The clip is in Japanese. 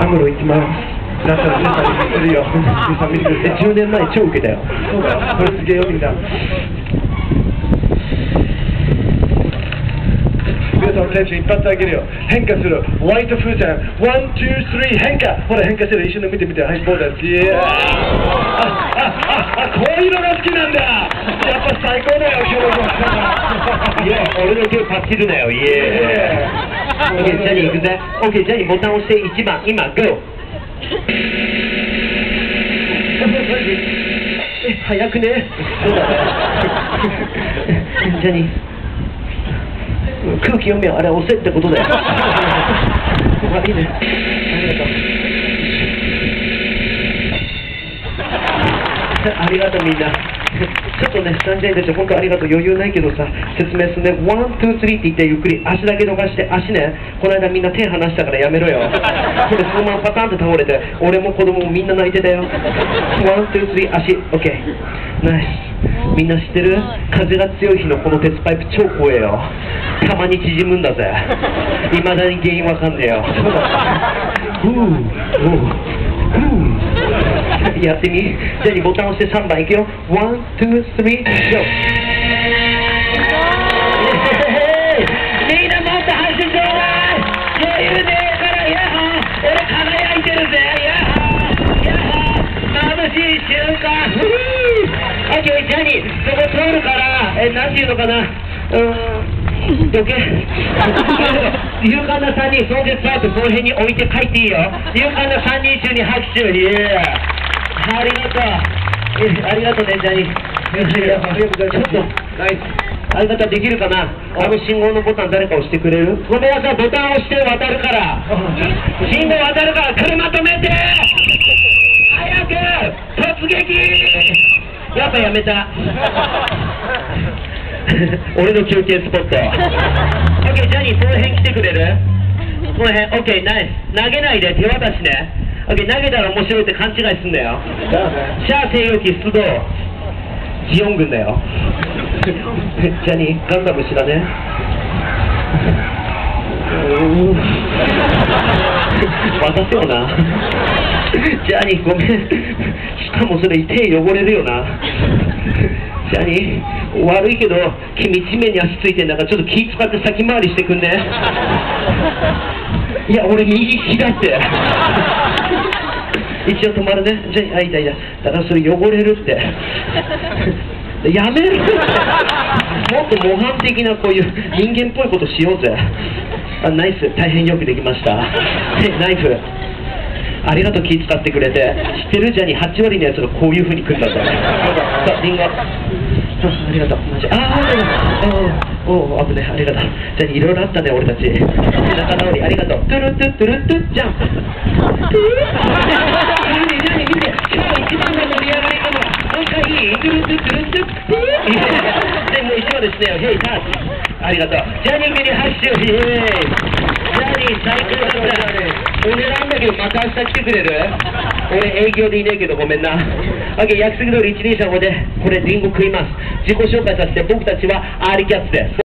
アムロ行きますだったら皆さんにするよ。皆さん見てください10年前超ウケたよ。これすげえよみんな。皆さんのテンション一発上げるよ。変化する。ホワイト風船。 One、two、three。変化。ほら変化してる。一緒に見てみて。はいそうですイエーイ。あああこういうのが好きなんだ。やっぱ最高だよ今日いや俺の手パッチるなよ。イエーイ OK ジャニー行くぜ。OK ジャニーボタン押して1番。今 GO え早くね。ジャニー空気読めよ。あれ押せってことだよ。悪いね。ありがとう。ありがとうみんなちょっとね、スタンジャインたち、本当ありがとう、余裕ないけどさ、説明するね、 one、two、three って言ってゆっくり、足だけ伸ばして、足ね、この間みんな手離したからやめろよ。これそのままパタンって倒れて、俺も子供もみんな泣いてたよ。 One、two、three、足、オッケー。ナイス。みんな知ってる？風が強い日のこの鉄パイプ超怖えよ。たまに縮むんだぜ。いまだに原因わかんねえよ。ふう、ふう、ふう。やってみ。じゃあボタン押して3番いくよ。 One、two、three、go。みんなもっと走ってちょう。い余裕ねえから、やっほー。俺輝いてるぜやっほー。やっほー。眩しい瞬間。ふぅオッケー、ジャニー、そこ通るから、え、なんていうのかな。うん、どけ。勇敢な3人、送別パーク、その辺に置いて帰っていいよ。勇敢な3人中に拍手、イエーありがとう。えありがとうね、ジャニー。いやちょっと、ナイス。相方できるかな？あの信号のボタン誰か押してくれる？ごめんなさい、ボタン押して渡るから。信号渡るから車止めて早く突撃やっぱやめた。俺の休憩スポット。オッケー、ジャニー、その辺来てくれる？この辺、オッケー、ナイス。投げないで手渡しね。投げたら面白いって勘違いすんだよ。シャア専用機出動。ジオン軍だよ。ジャニー、ガンダム知らね渡せよな。ジャニー、ごめん。しかもそれ手汚れるよな。ジャニー、悪いけど、君地面に足ついてんだからちょっと気使って先回りしてくんね。いや、俺右利きだって。一応止まるね。じゃあ、あ、いたいた。だからそれ汚れるって。やめろもっと模範的なこういう人間っぽいことしようぜ。あナイス、大変よくできました。ナイフ。ありがとう気使ってくれて。知ってる？ジャニー8割のやつがこういう風に来るんだぜ。さあ、リンゴ。あありがとう。ああ、おお、危ねありがとう。じゃあ、いろいろあったね、俺たち。仲直り、ありがとう。トゥルトゥトゥルトゥジャンプ。で、もう一緒ですね。ヘイ、タッチ。ありがとう。ジャニー君に拍手。イエーイ。ジャニー最高だった。俺なんだけど、また明日来てくれる俺営業でいねえけどごめんな。オッケー、約束通り一輪車の方で、これリンゴ食います。自己紹介させて、僕たちはアーリキャッツです。